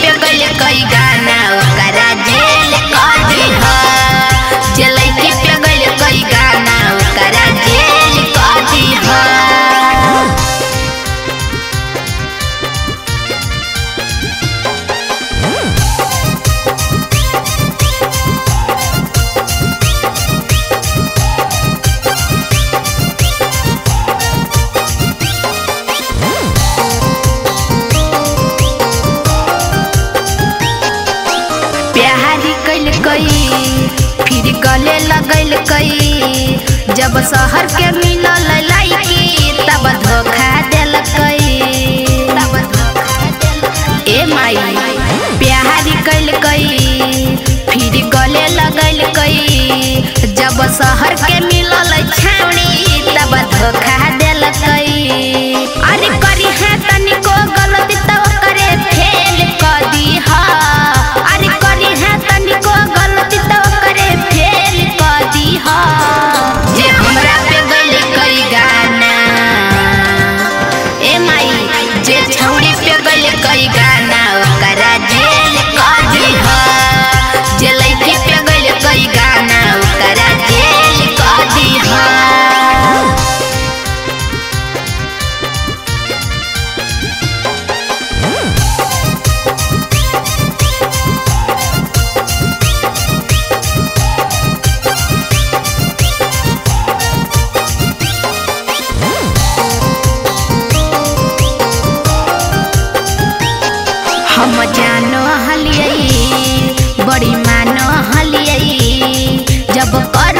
бегали, как कई फिर गले लगैल कई जब शहर के मिलल लड़की, तब धोखा दिल कई ए माई, प्यारी कैल कई फिर गले लगैल कई जब शहर के मिलल छावनी, तब धोखा दिल कई हम जानो हलिय बड़ी मानो हलिय जब करो